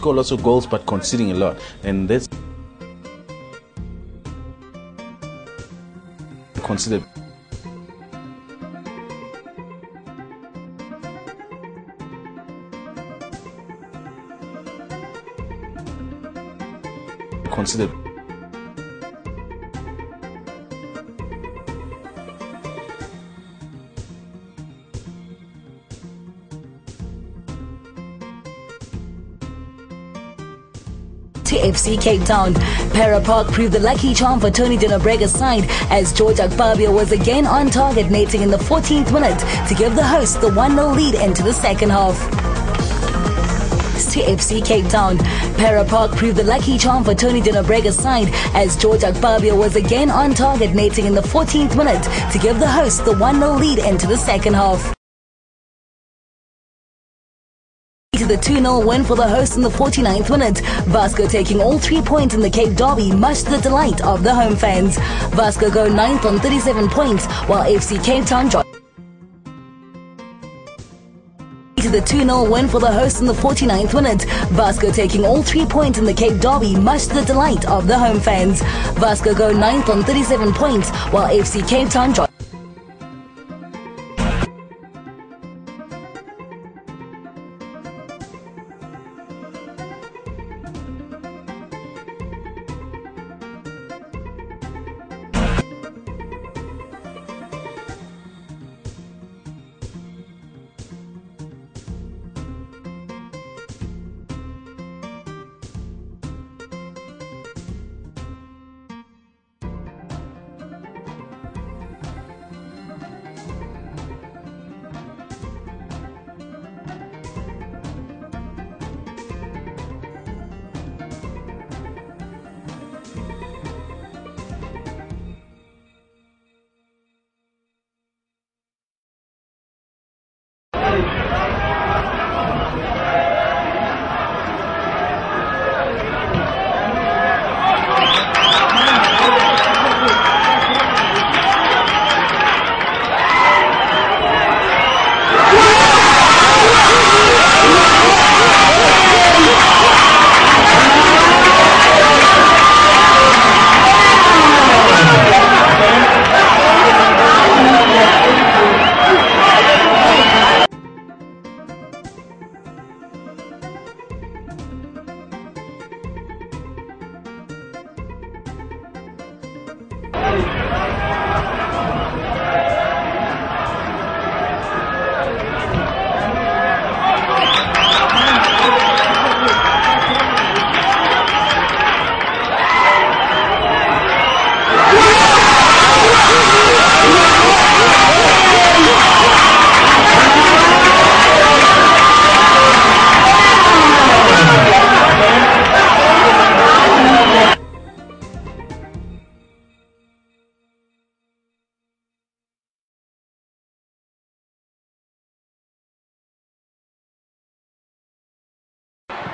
score lots of goals but conceding a lot, and that's considered. Considered. To FC Cape Town. Parow Park proved the lucky charm for Tony de Nobrega's side as George Akpabio was again on target, netting in the 14th minute to give the hosts the 1-0 lead into the second half. To FC Cape Town. Parow Park proved the lucky charm for Tony de Nobrega's side as George Akpabio was again on target, netting in the 14th minute to give the hosts the 1-0 lead into the second half. To the 2-0 win for the hosts in the 49th minute. Vasco taking all three points in the Cape Derby, much to the delight of the home fans. Vasco go ninth on 37 points, while FC Cape Town drop to the 2-0 win for the hosts in the 49th minute. Vasco taking all three points in the Cape Derby, much to the delight of the home fans. Vasco go ninth on 37 points, while FC Cape Town drop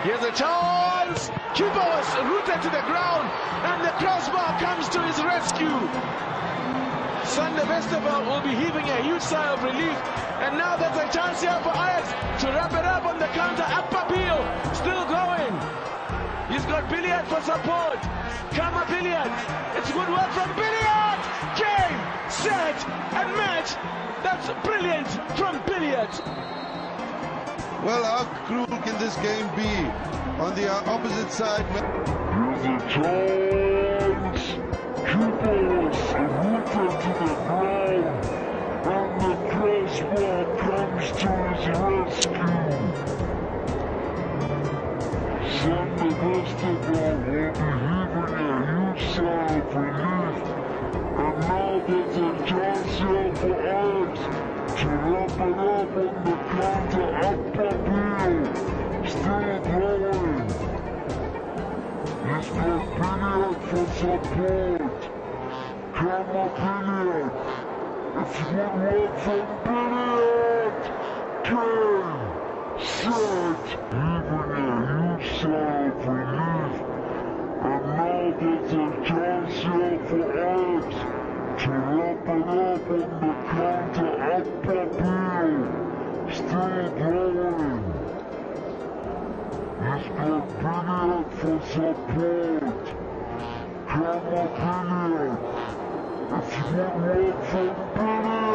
Here's a chance. Keeper was rooted to the ground, and the crossbar comes to his rescue. Sander Westerveld will be heaving a huge sigh of relief. And now there's a chance here for Ajax to wrap it up on the counter. Akpabio still going. He's got Billiat for support. Come Khama Billiat. It's good work from Billiat. Game, set, and match. That's brilliant from Billiat. Well, how cruel can this game be? On the uh, opposite side, Here's a chance. Was rooted to the ground, and the crossbar comes to his rescue. Sander Westerveld will be heaving a huge sigh of relief, and now there's a chance here for Ajax to wrap it up He's got Billiat for support. Come up, Billiat. It's good work from Billiat. Game, set, Billiat for support. Come. If you want work from